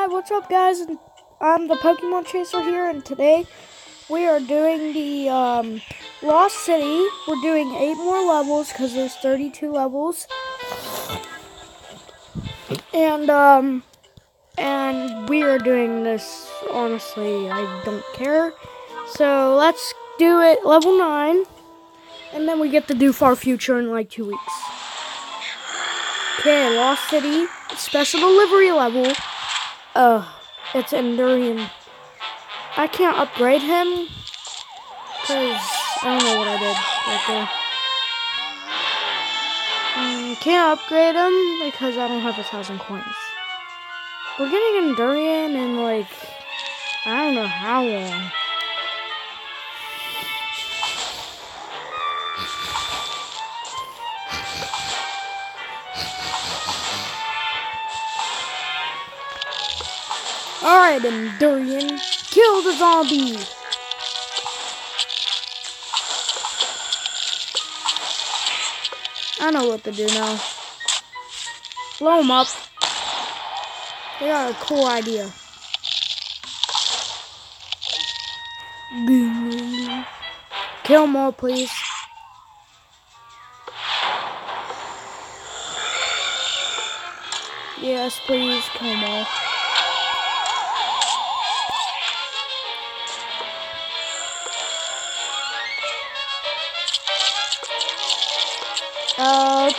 Hi, what's up, guys? I'm the Pokemon Chaser here, and today we are doing the um, Lost City. We're doing eight more levels because there's 32 levels, and um, and we are doing this. Honestly, I don't care. So let's do it level nine, and then we get to do Far Future in like two weeks. Okay, Lost City, special delivery level. Uh, it's Endurian. I can't upgrade him because I don't know what I did right there. Mm, can't upgrade him because I don't have a thousand coins. We're getting Endurian in like I don't know how long. Alright, then, Durian, Kill the zombie! I know what to do now. Blow him up. They got a cool idea. Kill them all, please. Yes, please, kill them all.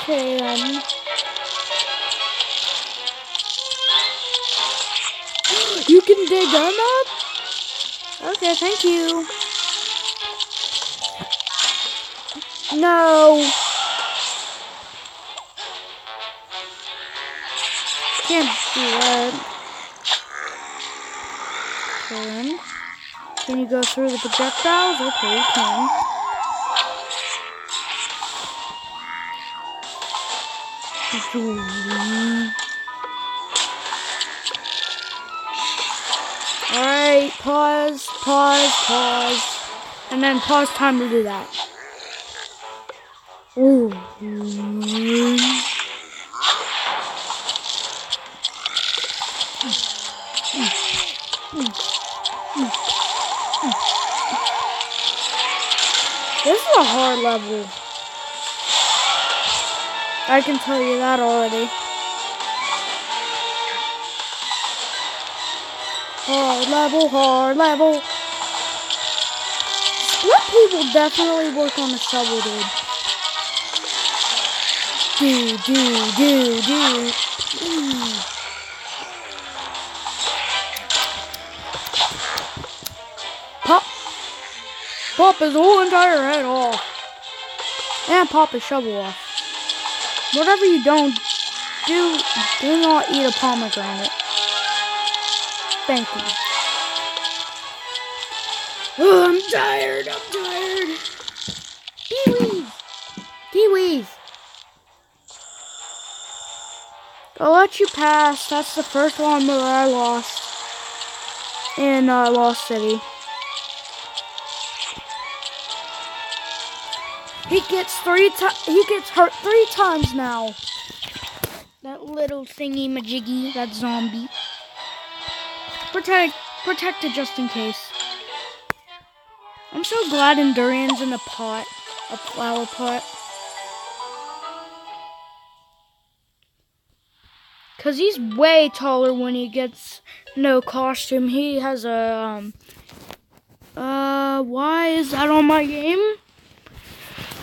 Okay then. You can dig them up? Okay, thank you. No. Can't do that. Then. Can you go through the projectiles? Okay, you can. Alright, pause, pause, pause. And then pause time to do that. Ooh. This is a hard level. I can tell you that already. Hard level, hard level. Split people definitely work on the shovel, dude. Do, do, do, do. Mm. Pop. Pop his whole entire head off. And pop his shovel off. Whatever you don't do, do not eat a pomegranate. Thank you. Oh, I'm tired. I'm tired. Kiwis. Kiwis. I'll let you pass. That's the first one where I lost in uh, Lost City. He gets three times. He gets hurt three times now. That little thingy majiggy, that zombie. Protect, protect it just in case. I'm so glad Endurian's in a pot, a flower pot. Cause he's way taller when he gets no costume. He has a um. Uh, why is that on my game?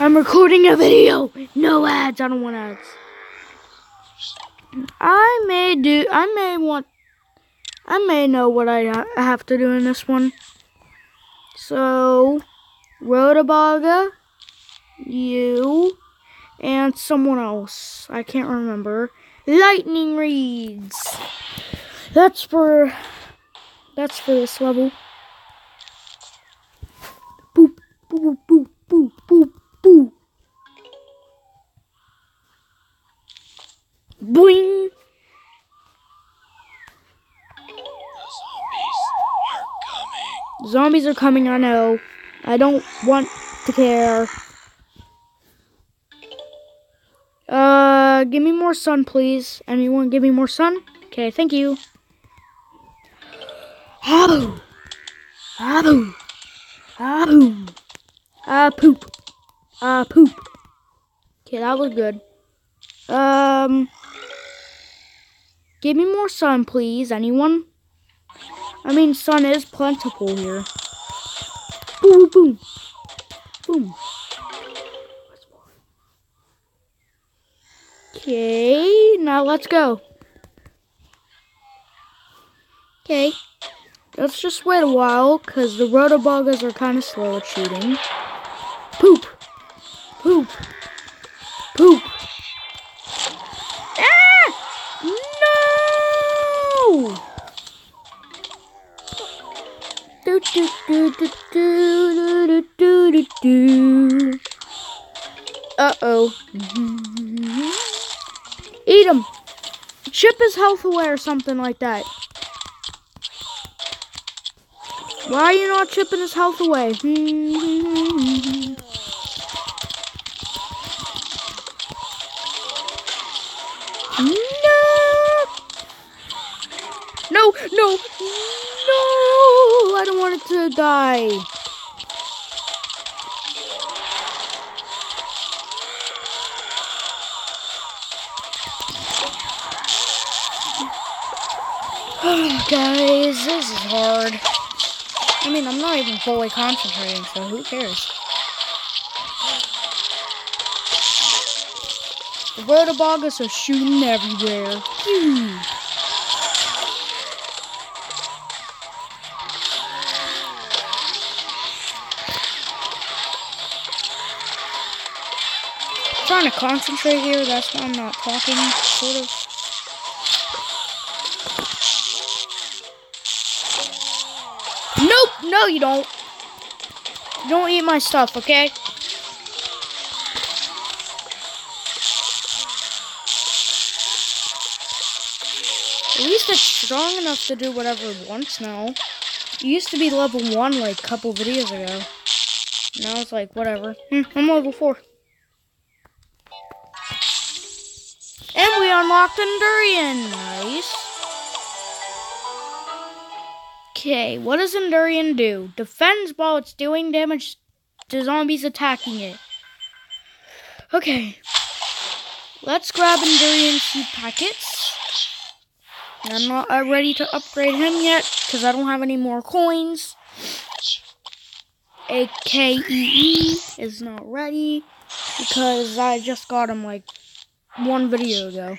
I'm recording a video. No ads. I don't want ads. I may do. I may want. I may know what I have to do in this one. So, Rotobaga, you, and someone else. I can't remember. Lightning reeds. That's for. That's for this level. Boop, boop, boop, boop, boop. Boo. Boing. Zombies are coming, I know. I don't want to care. Uh, give me more sun, please. Anyone give me more sun? Okay, thank you. Oh. Oh. Oh. Ah, poop. Ah, poop. Okay, that was good. Um, give me more sun, please. Anyone? I mean, sun is plentiful here. Boom, boom, boom. Okay, now let's go. Okay, let's just wait a while because the rotobagas are kind of slow at shooting. Poop, Poop. Poop. Ah! No! Do do do do do do do do. do. Uh oh. Eat him. Chip is health away or something like that. Why are you not chipping his health away? No! No! I don't want it to die. Oh, guys, this is hard. I mean, I'm not even fully concentrating, so who cares? The rotobagas are shooting everywhere. Phew. Trying to concentrate here, that's why I'm not talking, sort of. Nope, no you don't. Don't eat my stuff, okay? At least it's strong enough to do whatever it wants now. It used to be level 1 like a couple videos ago. Now it's like, whatever. Hmm, I'm level 4. And we unlocked Endurian. Nice. Okay, what does Endurian do? Defends while it's doing damage to zombies attacking it. Okay. Let's grab Endurian seed packets. I'm not uh, ready to upgrade him yet because I don't have any more coins. AKEE is not ready because I just got him like one video ago.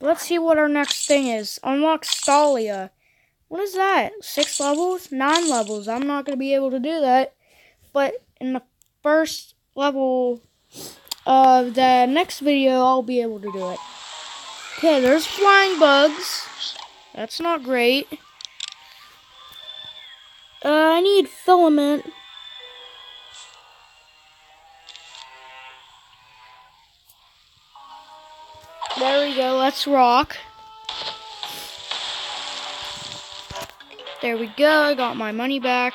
Let's see what our next thing is. Unlock Stallia. What is that? Six levels? Nine levels. I'm not going to be able to do that. But in the first level of the next video, I'll be able to do it. Okay, there's flying bugs. That's not great. Uh, I need filament. There we go. Let's rock. There we go. I got my money back.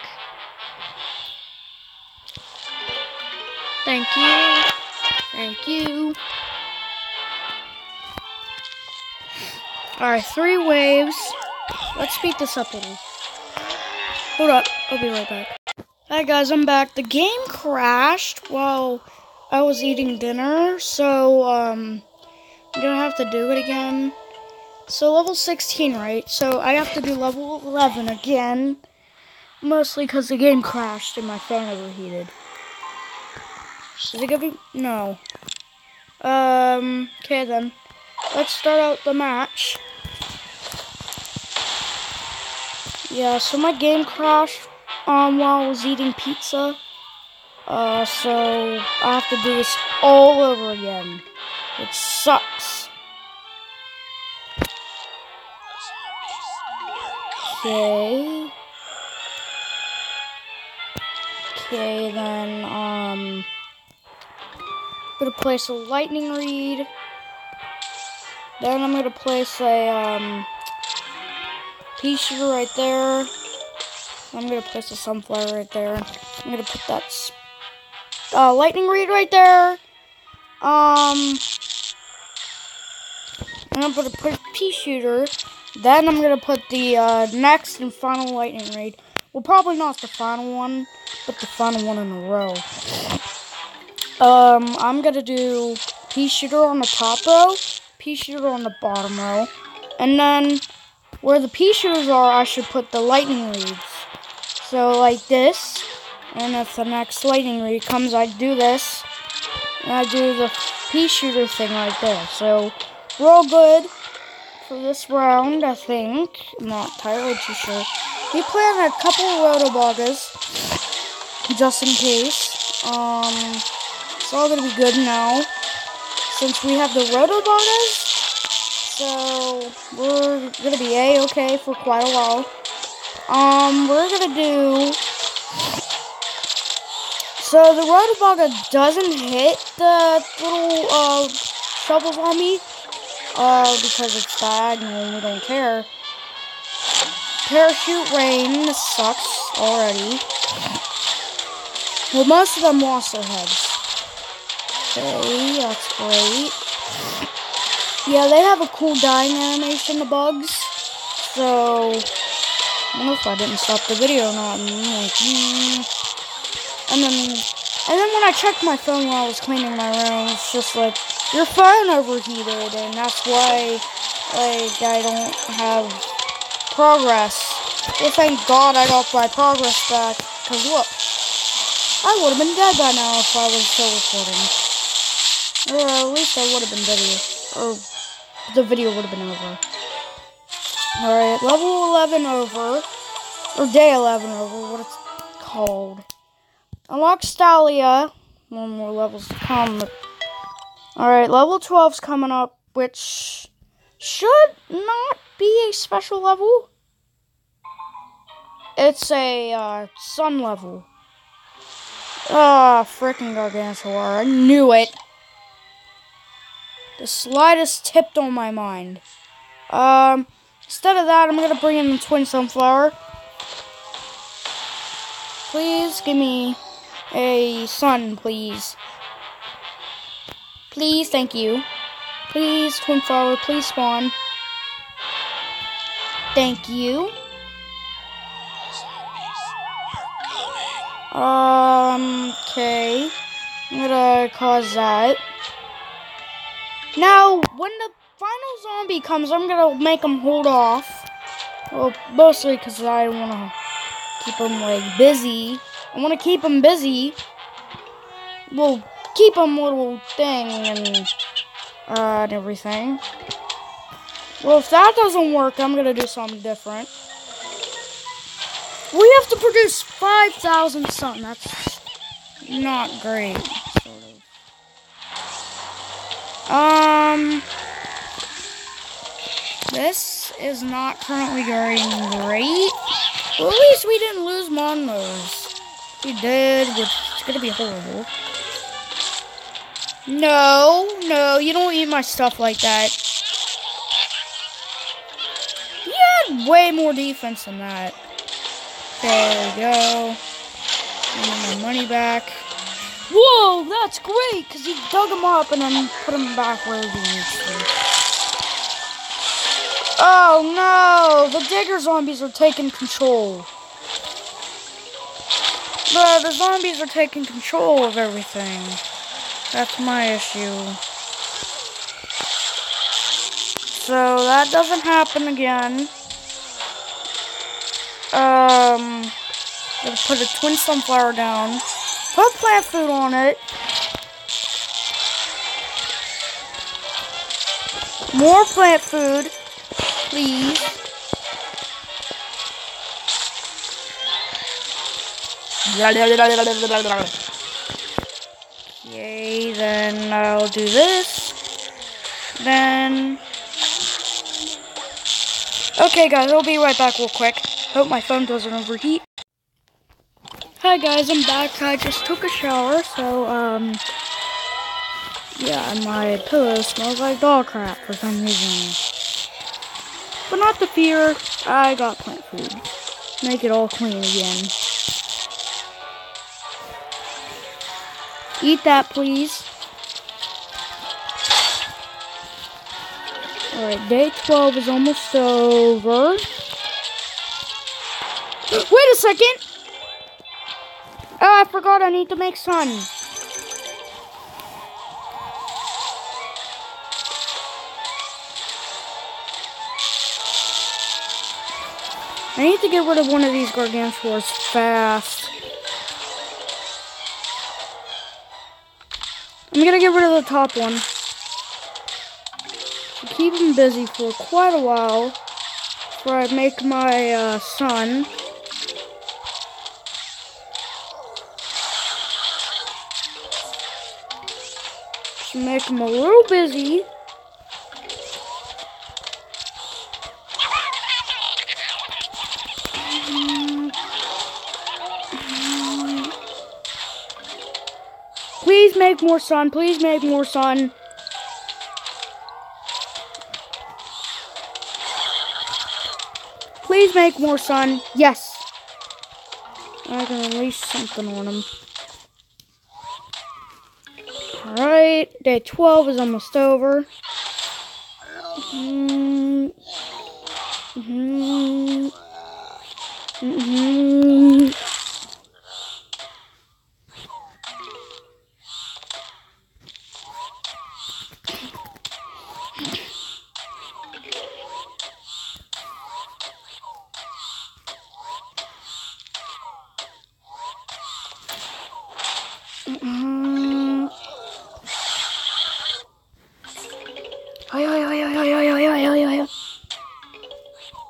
Thank you. Thank you. Alright, three waves. Let's speed this up a little. Hold up. I'll be right back. Hi guys, I'm back. The game crashed while I was eating dinner, so, um... I'm gonna have to do it again. So level 16, right? So I have to do level 11 again. Mostly because the game crashed and my phone overheated. Is it gonna be? No. Um, okay then. Let's start out the match. Yeah, so my game crashed um, while I was eating pizza. Uh, so I have to do this all over again. It sucks. Okay. Okay, then, um, I'm gonna place a lightning reed. Then I'm gonna place a, um, pea shooter right there. I'm gonna place a sunflower right there. I'm gonna put that, uh, lightning reed right there. Um, and I'm gonna put a pea shooter. Then I'm gonna put the uh, next and final lightning reed. Well, probably not the final one, but the final one in a row. Um, I'm gonna do pea shooter on the top row, pea shooter on the bottom row, and then where the pea shooters are, I should put the lightning reeds. So like this, and if the next lightning reed comes, I do this, and I do the pea shooter thing right there. So we're all good for this round, I think. I'm not entirely too sure. We plan a couple of rotobagas, just in case. Um, it's all gonna be good now, since we have the rotobagas. So we're gonna be a okay for quite a while. Um, we're gonna do. So the rotobaga doesn't hit the little uh, shovels on uh, because it's diagonal we don't care. Parachute rain sucks already. Well, most of them lost their heads. Okay, that's great. Yeah, they have a cool dying animation, the bugs. So, I don't know if I didn't stop the video or not. And, like, mm. and then, and then when I checked my phone while I was cleaning my room, it's just like, your phone overheated, and that's why, like, I don't have progress. Well, thank God I got my progress back, because look, I would have been dead by now if I was still recording. Or at least I would have been dead, or the video would have been over. Alright, level 11 over, or day 11 over, what it's called. Unlock Stallia, one more levels to come, Alright, level 12's coming up, which should not be a special level. It's a uh, sun level. Ah, freaking Gargantuar. I knew it. The slightest tipped on my mind. Um, instead of that, I'm going to bring in the Twin Sunflower. Please give me a sun, please. Please, thank you. Please, Twin Flower, please spawn. Thank you. Um, okay. I'm gonna cause that. Now, when the final zombie comes, I'm gonna make him hold off. Well, mostly because I want to keep him, like, busy. I want to keep him busy. Well, keep a little thing and, uh, and everything. Well, if that doesn't work, I'm gonna do something different. We have to produce 5,000 something. That's not great, sort of. Um, this is not currently going great. Well, at least we didn't lose Monmos. We did, which is gonna be horrible. No, no, you don't eat my stuff like that. You had way more defense than that. There we go. Give my money back. Whoa, that's great, because he dug him up and then put him back where he needs to. Oh no, the digger zombies are taking control. The, the zombies are taking control of everything. That's my issue. So that doesn't happen again. Um, gonna put a twin sunflower down. Put plant food on it. More plant food, please. Okay, then I'll do this. Then... Okay, guys, I'll be right back real quick. Hope my phone doesn't overheat. Hi, guys, I'm back. I just took a shower, so, um... Yeah, my pillow smells like dog crap for some reason. But not to fear, I got plant food. Make it all clean again. Eat that, please. Alright, day 12 is almost over. Wait a second! Oh, I forgot I need to make sun. I need to get rid of one of these Gargantuars fast. I'm gonna get rid of the top one. Keep him busy for quite a while before I make my uh. To make him a little busy. Make more sun. Please make more sun. Please make more sun. Yes. I can unleash something on him. Alright, day 12 is almost over. Mm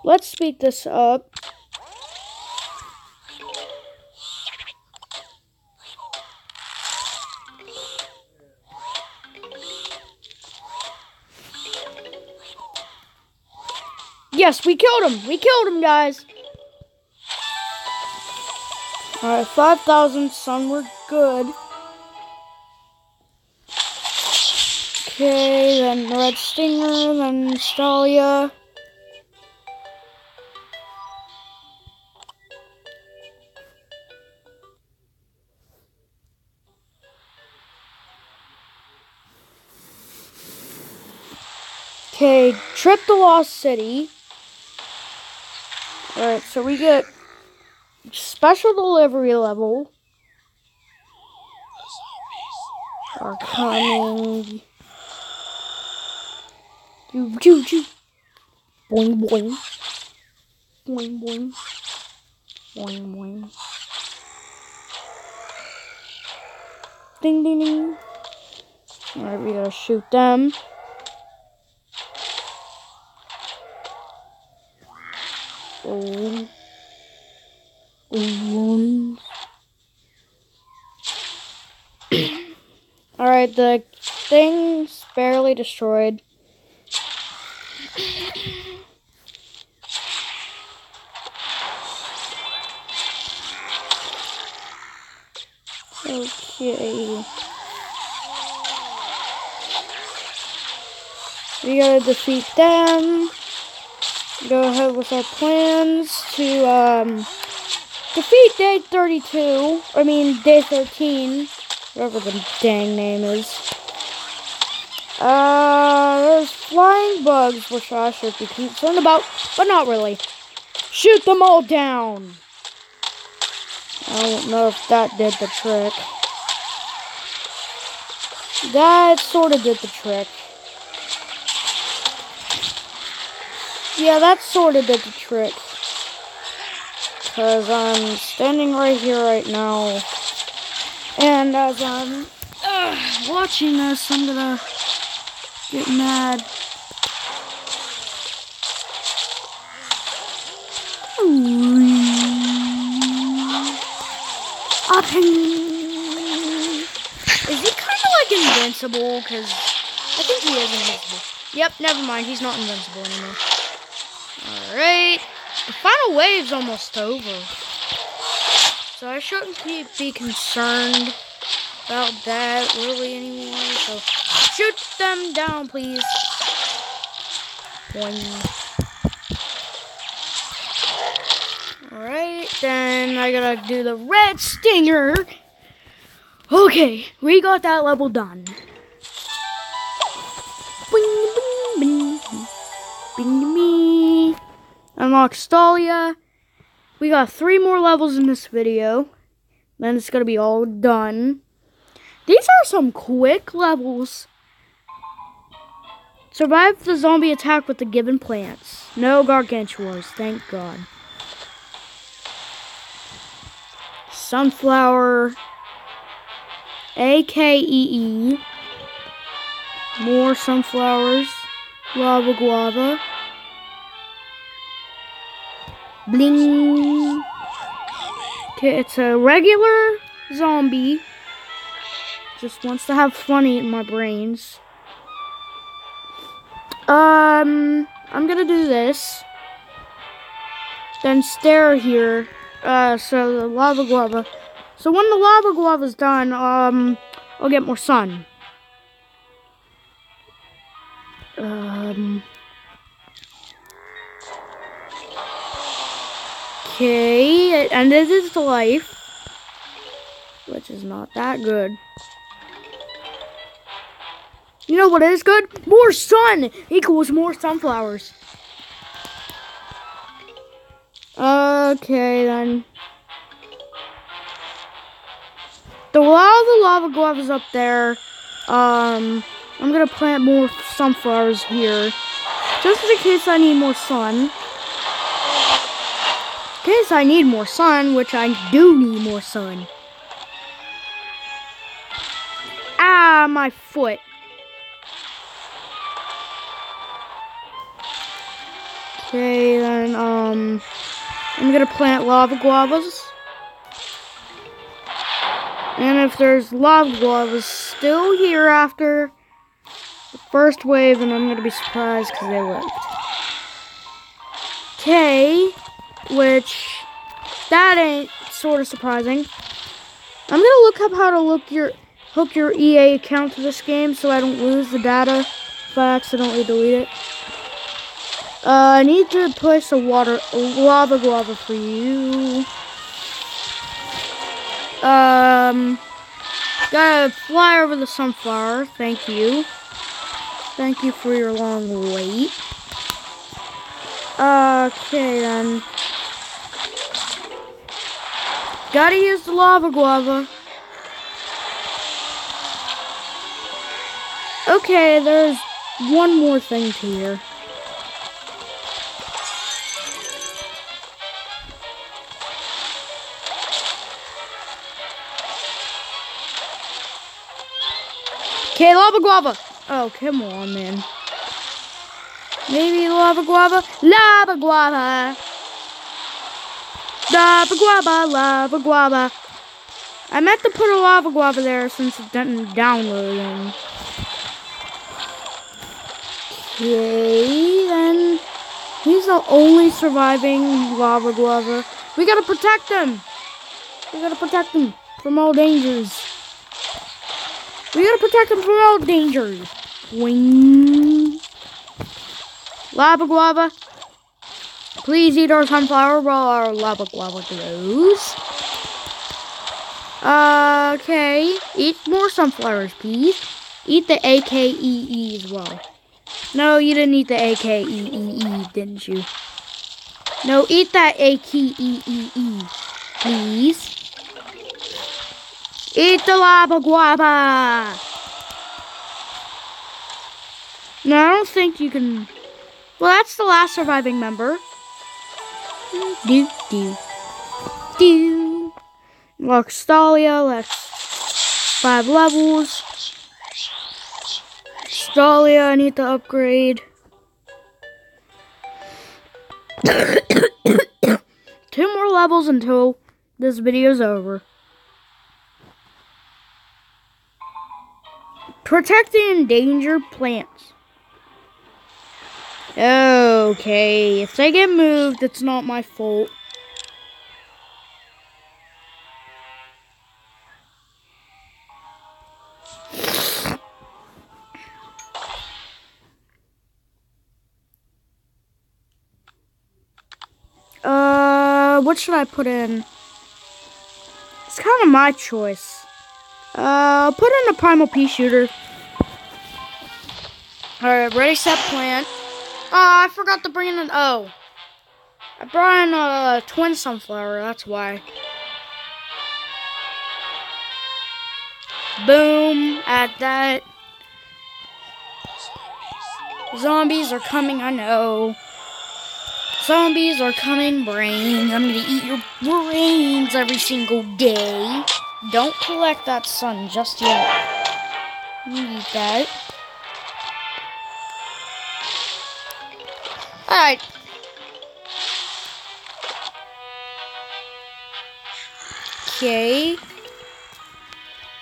Let's speed this up. Yes, we killed him. We killed him, guys. Alright, 5,000 sun, we're good. Okay, then Red Stinger, then Stallia. Okay, trip to Lost City. Alright, so we get special delivery level. Are coming. Choo choo choo. Boing boing. Boing boing. Boing boing. Ding ding ding. Alright, we gotta shoot them. Alright, the thing's barely destroyed. Okay. We gotta defeat them. Go ahead with our plans to um, defeat day 32. I mean, day 13. Whatever the dang name is. Uh, there's flying bugs, which I should be concerned about, but not really. Shoot them all down. I don't know if that did the trick. That sort of did the trick. Yeah, that sort of the trick. Because I'm standing right here right now. And as I'm uh, watching this, I'm gonna get mad. Up Is he kind of like invincible? Because I think he is invincible. Yep, never mind. He's not invincible anymore. Alright. The final wave's almost over. So I shouldn't be concerned about that really anymore. So shoot them down, please. Boing. Alright, then I gotta do the red stinger. Okay, we got that level done. Boing, boing, boing. Unlock Stallia. We got three more levels in this video. Then it's going to be all done. These are some quick levels. Survive the zombie attack with the given plants. No gargantuars, thank God. Sunflower. AKEE. More sunflowers. Lava guava. Bling. Okay, it's a regular zombie. Just wants to have fun in my brains. Um, I'm gonna do this. Then stare here. Uh, so the lava guava. So when the lava guava's done, um, I'll get more sun. Um. Okay, and this is life, which is not that good. You know what is good? More sun equals more sunflowers. Okay, then. The while the lava guava's up there, um, I'm gonna plant more sunflowers here. Just in case I need more sun. Case I need more sun, which I do need more sun. Ah, my foot. Okay, then, um, I'm gonna plant lava guavas. And if there's lava guavas still here after the first wave, then I'm gonna be surprised because they lived. Okay, which, that ain't sort of surprising. I'm gonna look up how to look your hook your EA account to this game so I don't lose the data if I accidentally delete it. Uh, I need to place a water a lava guava for you. Um, gotta fly over the sunflower. Thank you. Thank you for your long wait. Okay then. Gotta use the lava guava. Okay, there's one more thing to hear. Okay, lava guava. Oh, come on, man. Maybe lava guava. Lava guava. Lava guava, lava guava. I meant to put a lava guava there since it didn't download. Okay, then. He's the only surviving lava guava. We gotta protect him. We gotta protect him from all dangers. We gotta protect him from all dangers. Wing. Lava guava. Please eat our sunflower while our lava guava grows. Uh, okay. Eat more sunflowers, please. Eat the AKEE as well. No, you didn't eat the AKEE, didn't you? No, eat that AKEE, please. Eat the lava guava. No, I don't think you can. Well, that's the last surviving member. Do, do, do. Look, Stallia, that's five levels. Stallia, I need to upgrade. Two more levels until this video's over. Protect the endangered plants. Okay, if they get moved, it's not my fault. Uh, what should I put in? It's kind of my choice. Uh, put in a primal pea shooter. Alright, ready, set, plant. Oh, I forgot to bring in an O. I brought in a twin sunflower, that's why. Boom, at that. Zombies are coming, I know. Zombies are coming, brains. I'm gonna eat your brains every single day. Don't collect that sun just yet. Eat that. Alright. Okay.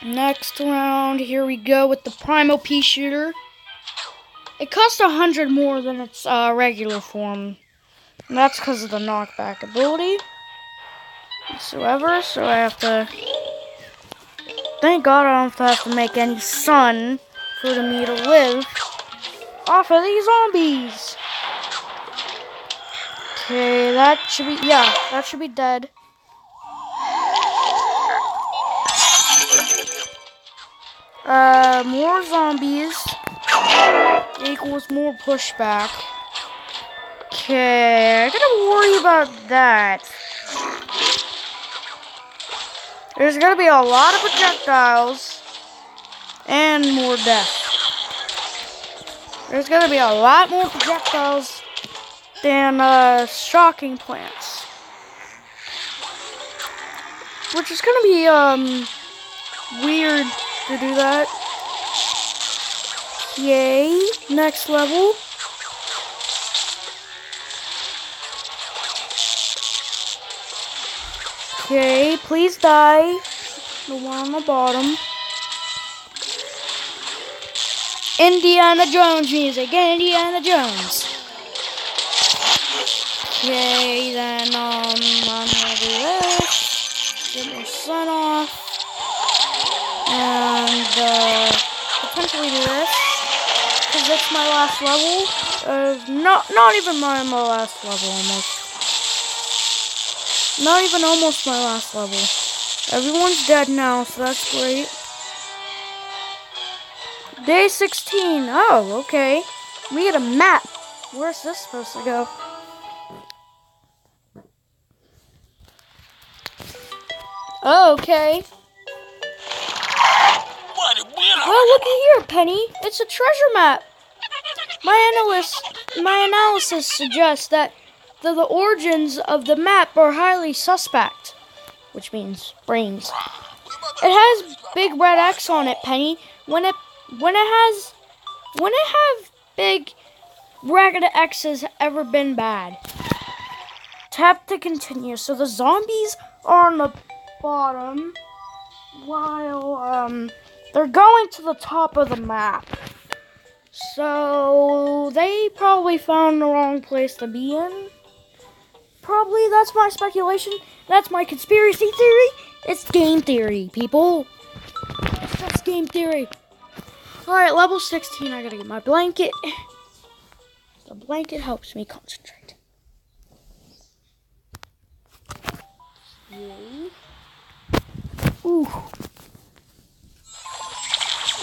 Next round, here we go with the Primal Pea Shooter. It costs a hundred more than its uh, regular form. And that's because of the knockback ability. Whatsoever, so I have to... Thank God I don't have to make any sun for me to live off of these zombies. Okay, that should be, yeah, that should be dead. Uh, more zombies equals more pushback. Okay, I gotta worry about that. There's gonna be a lot of projectiles and more death. There's gonna be a lot more projectiles than uh, shocking plants. Which is gonna be um weird to do that. Yay, next level. Okay, please die. The one on the bottom. Indiana Jones music, Indiana Jones. Okay, then um, I'm gonna do this. Get my sun off and uh, potentially do this because it's my last level. Uh, not not even my, my last level almost. Not even almost my last level. Everyone's dead now, so that's great. Day 16. Oh, okay. We get a map. Where's this supposed to go? Oh, okay. Well, look here, Penny. It's a treasure map. My analysis, my analysis suggests that the, the origins of the map are highly suspect, which means brains. It has big red X on it, Penny. When it when it has when it have big red X's ever been bad? Tap to continue. So the zombies are on the bottom, while um they're going to the top of the map. So they probably found the wrong place to be in. Probably that's my speculation. That's my conspiracy theory. It's game theory, people. That's game theory. Alright, level 16. I gotta get my blanket. The blanket helps me concentrate. Ooh.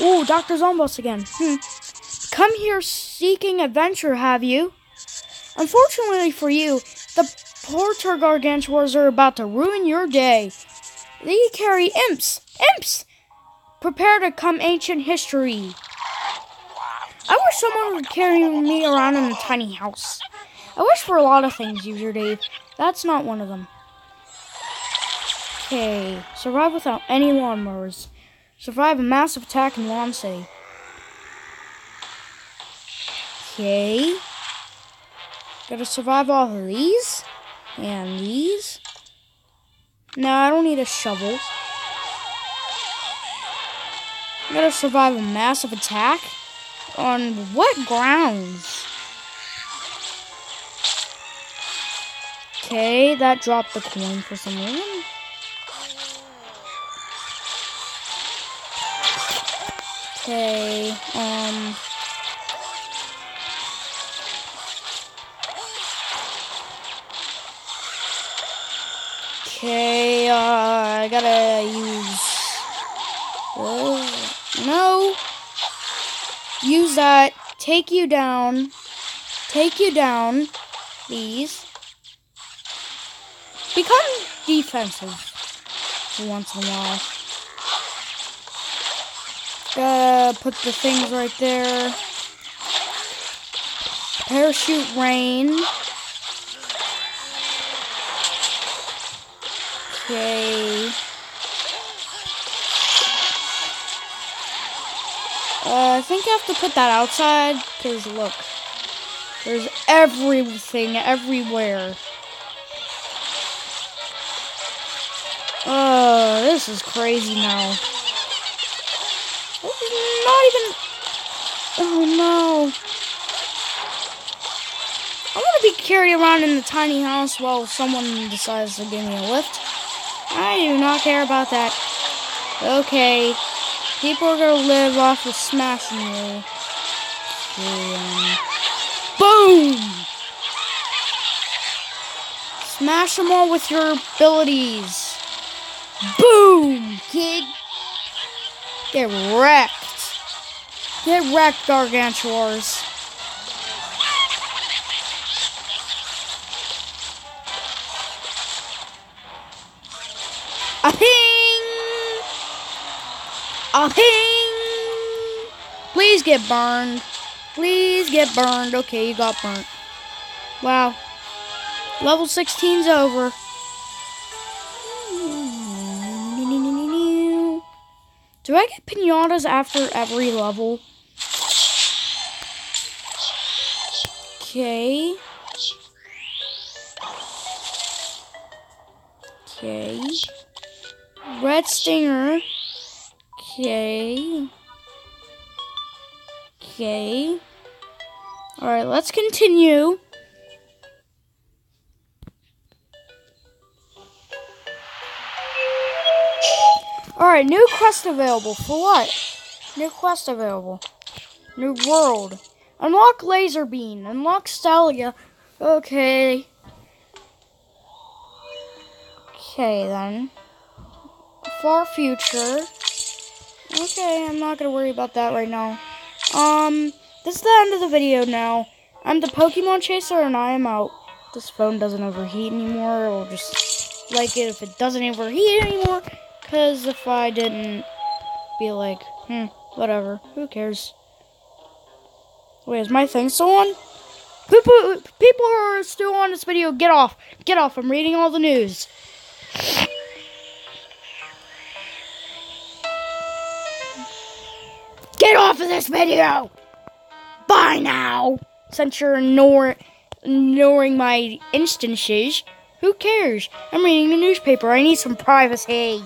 Ooh, Dr. Zomboss again. Hmm. Come here seeking adventure, have you? Unfortunately for you, the Porter Gargantuars are about to ruin your day. They carry imps. Imps! Prepare to come ancient history. I wish someone would carry me around in a tiny house. I wish for a lot of things, User Dave. That's not one of them. Okay, survive without any lawnmowers. Survive a massive attack in Lawn City. Okay. Gotta survive all of these. And these. No, I don't need a shovel. Gotta survive a massive attack? On what grounds? Okay, that dropped the coin for some reason. Okay, um... Okay, uh, I gotta use... Oh, no! Use that, take you down, take you down, please. become defensive once in a while. Gotta put the things right there. Parachute rain. Okay. Uh, I think I have to put that outside, because look. There's everything everywhere. Oh, this is crazy now. Not even... Oh, no. I want to be carried around in the tiny house while someone decides to give me a lift. I do not care about that. Okay. People are going to live off of smashing you. Boom! Smash them all with your abilities. Boom, kid. Get wrecked. Get wrecked, Gargantuars. A ping! A ping! Please get burned. Please get burned. Okay, you got burnt. Wow. Level 16's over. Do I get pinatas after every level? Okay. Okay. Red Stinger. Okay. Okay. Alright, let's continue. Alright, new quest available. For what? New quest available. New world. Unlock Laser Bean. Unlock Stallia. Okay. Okay, then. Far future. Okay, I'm not gonna worry about that right now. Um, this is the end of the video now. I'm the Pokemon Chaser, and I am out. This phone doesn't overheat anymore. I'll just like it if it doesn't overheat anymore. Because if I didn't be like, hmm, whatever, who cares? Wait, is my thing still on? People, people are still on this video. Get off. Get off. I'm reading all the news. Get off of this video! Bye now! Since you're ignore, ignoring my instances, who cares? I'm reading the newspaper. I need some privacy.